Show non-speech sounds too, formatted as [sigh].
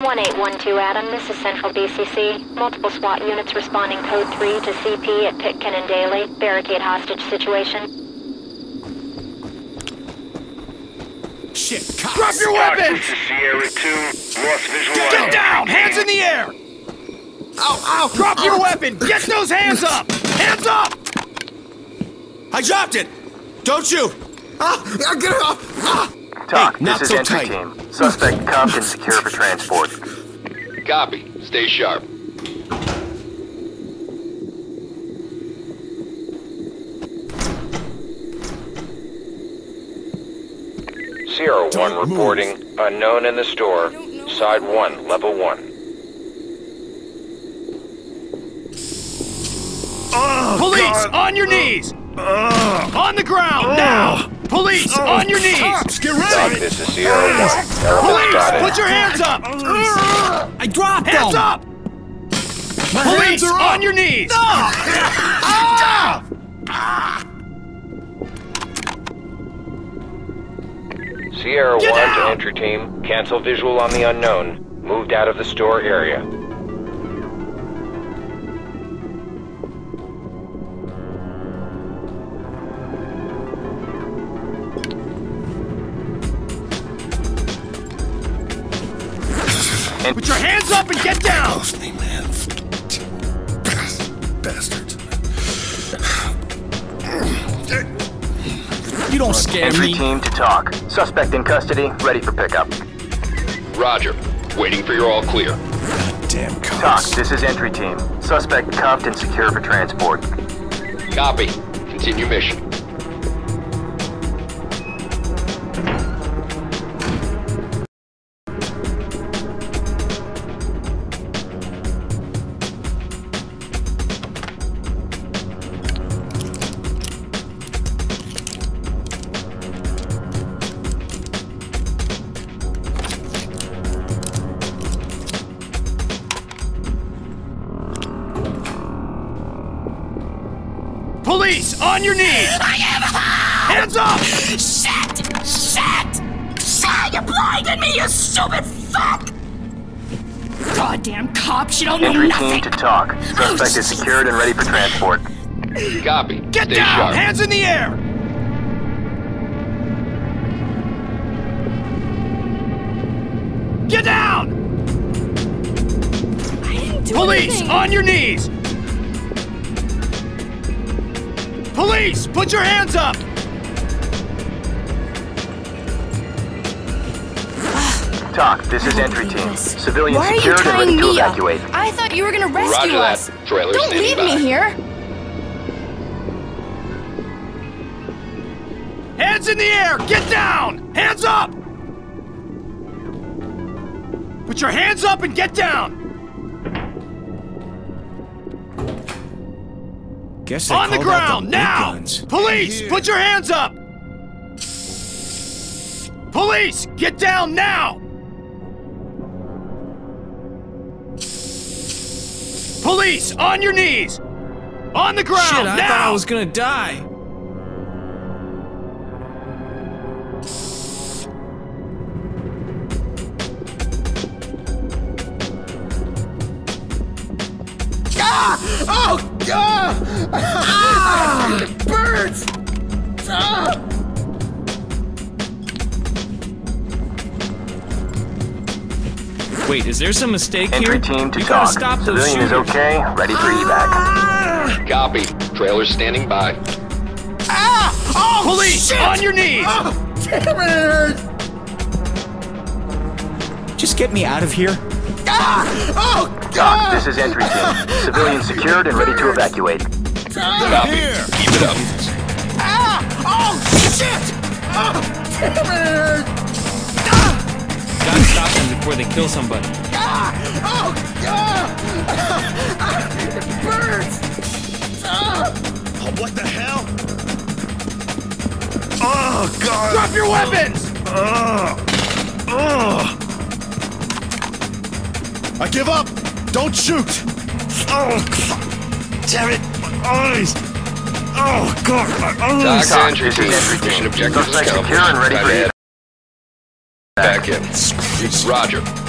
1812 Adam, this is Central BCC. Multiple SWAT units responding code 3 to CP at Pitkin and Daly. Barricade hostage situation. Shit, cops! Drop your Fox, weapons! This is Sierra 2. Lost visual Get on down! Hands in the air! Ow, ow! Drop your weapon! Get those hands up! Hands up! I dropped it! Don't shoot! Ah! ah, Get it off! Ah! TOC, Hey, this is so entry tight. team. Suspect [laughs] cuffed and secure for transport. Copy. Stay sharp. Sierra 1 Don't move. reporting. Unknown in the store. Side 1, level 1. Police, on your uh, knees! Uh, on the ground, now! Oh. Police, oh, on your knees! Cops, get TOC, ready! this is Sierra 1. Element Police, put your hands up! I dropped Hands them! up! My Police, hands are up! on your knees! Sierra Get 1 down! to entry team. Cancel visual on the unknown. Moved out of the store area. Put your hands up and get down! Close me, man. Bastards. You don't scare Entry me. team to TOC. Suspect in custody, ready for pickup. Roger. Waiting for your all clear. Damn TOC, this is entry team. Suspect cuffed and secure for transport. Copy. Continue mission. Police, on your knees! Hands up! Shit! Shit! Shit! You blinded me, you stupid fuck! Goddamn cops, you don't know Entry nothing! team to TOC. Suspect is secured and ready for transport. Copy. Get Stay down! sharp. Hands in the air! Get down! I didn't do Police, anything. on your knees! Police, put your hands up! TOC, this is oh, entry don't team. believe this. Civilian Why are you secured and tying ready to me up? I thought you were gonna rescue Roger that. us. Trailer Don't leave by. me here. Hands in the air! Get down! Hands up! Put your hands up and get down! Guess they On the called out ground, big now! guns. Police, put your hands up! Police, get down now! Police, on your knees! On the ground, Shit, I now! thought I was gonna die. Ah! Oh, God! Ah! It burns! Ah! Wait, is there some mistake Entry here? team to you gotta TOC. stop those Civilian is shooters. okay, ready for evac. Copy. Trailer standing by. Ah! Oh, Police, shit! on your knees! Oh, damn it! Just get me out of here. Ah! Oh, God! this is entry team. Civilian secured and ready to evacuate. Copy. Keep it up. Ah! Oh, shit! Oh, damn it! Gotta stop them before they kill somebody. Ah! Oh, God! Ah, it burns! Ah! Oh, what the hell? Oh, God! Drop your weapons! Oh! Oh! I give up! Don't shoot! Oh, damn it! My eyes! Oh, God, my eyes! TOC to TOC, entry is team. entry Mission team. objectives Suspect accomplished. secure and ready Time for to back in. Roger.